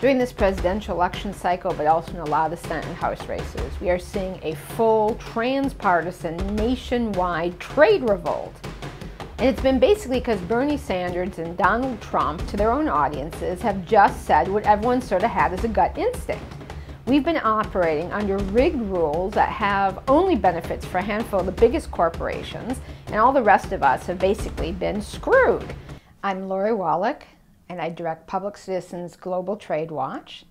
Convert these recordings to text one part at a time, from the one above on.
During this presidential election cycle, but also in a lot of the Senate and House races, we are seeing a full, transpartisan, nationwide trade revolt. And it's been basically because Bernie Sanders and Donald Trump, to their own audiences, have just said what everyone sort of had as a gut instinct. We've been operating under rigged rules that have only benefits for a handful of the biggest corporations, and all the rest of us have basically been screwed. I'm Lori Wallach, and I direct Public Citizens Global Trade Watch.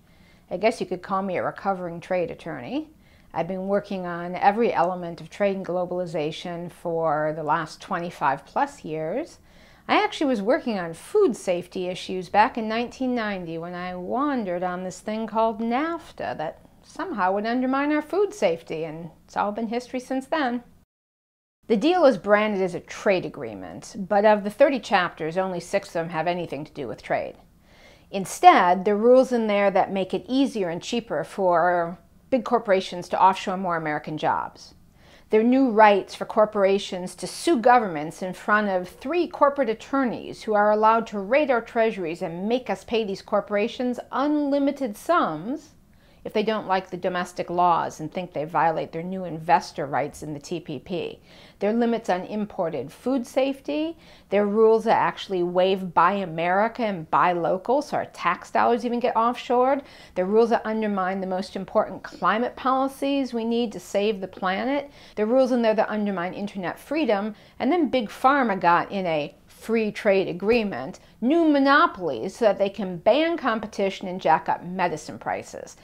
I guess you could call me a recovering trade attorney. I've been working on every element of trade and globalization for the last 25 plus years. I actually was working on food safety issues back in 1990 when I wandered on this thing called NAFTA that somehow would undermine our food safety, and it's all been history since then. The deal is branded as a trade agreement, but of the 30 chapters, only six of them have anything to do with trade. Instead, there are rules in there that make it easier and cheaper for big corporations to offshore more American jobs. There are new rights for corporations to sue governments in front of three corporate attorneys who are allowed to raid our treasuries and make us pay these corporations unlimited sums if they don't like the domestic laws and think they violate their new investor rights in the TPP. Their limits on imported food safety. their rules that actually waive Buy America and Buy Local, so our tax dollars even get offshored. their rules that undermine the most important climate policies we need to save the planet. their rules in there that undermine internet freedom. And then Big Pharma got in a free trade agreement new monopolies so that they can ban competition and jack up medicine prices.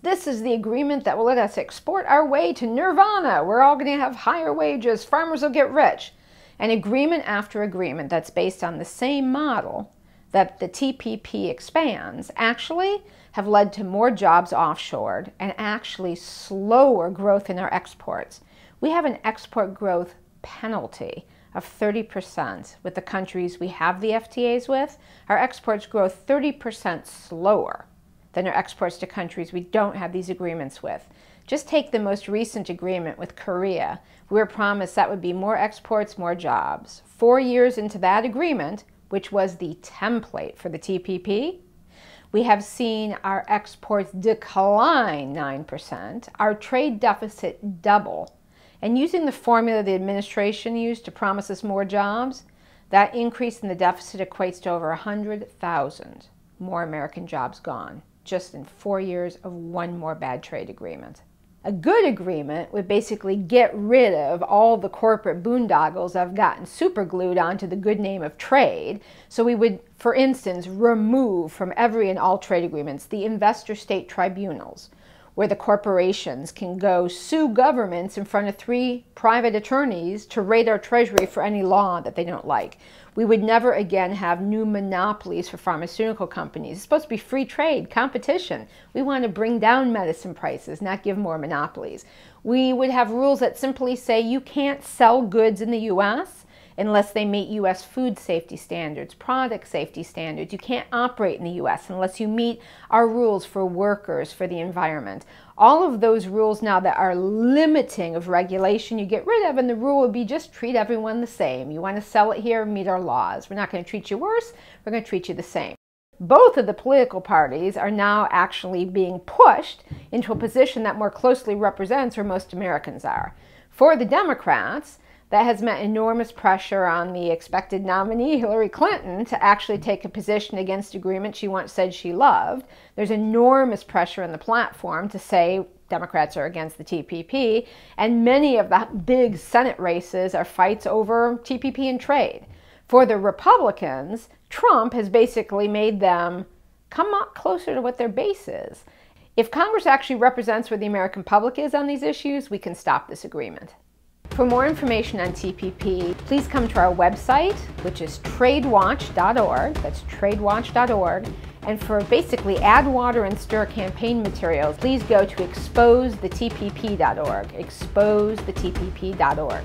This is the agreement that will let us export our way to nirvana. We're all going to have higher wages. Farmers will get rich. An agreement after agreement that's based on the same model that the TPP expands actually have led to more jobs offshored and actually slower growth in our exports. We have an export growth penalty of 30% with the countries we have the FTAs with. Our exports grow 30% slower than our exports to countries we don't have these agreements with. Just take the most recent agreement with Korea. We were promised that would be more exports, more jobs. Four years into that agreement, which was the template for the TPP, we have seen our exports decline 9%, our trade deficit double. And using the formula the administration used to promise us more jobs, that increase in the deficit equates to over 100,000 more American jobs gone just in four years of one more bad trade agreement. A good agreement would basically get rid of all the corporate boondoggles have gotten superglued onto the good name of trade. So we would, for instance, remove from every and all trade agreements the investor state tribunals, where the corporations can go sue governments in front of three private attorneys to raid our treasury for any law that they don't like. We would never again have new monopolies for pharmaceutical companies. It's supposed to be free trade, competition. We want to bring down medicine prices, not give more monopolies. We would have rules that simply say you can't sell goods in the US unless they meet U.S. food safety standards, product safety standards. You can't operate in the U.S. unless you meet our rules for workers, for the environment. All of those rules now that are limiting of regulation you get rid of, and the rule would be just treat everyone the same. You want to sell it here, meet our laws. We're not going to treat you worse, we're going to treat you the same both of the political parties are now actually being pushed into a position that more closely represents where most Americans are. For the Democrats, that has meant enormous pressure on the expected nominee, Hillary Clinton, to actually take a position against agreement she once said she loved. There's enormous pressure on the platform to say Democrats are against the TPP, and many of the big Senate races are fights over TPP and trade. For the Republicans, Trump has basically made them come up closer to what their base is. If Congress actually represents where the American public is on these issues, we can stop this agreement. For more information on TPP, please come to our website, which is tradewatch.org. That's tradewatch.org. And for basically add water and stir campaign materials, please go to exposethetpp.org. Exposethetpp.org.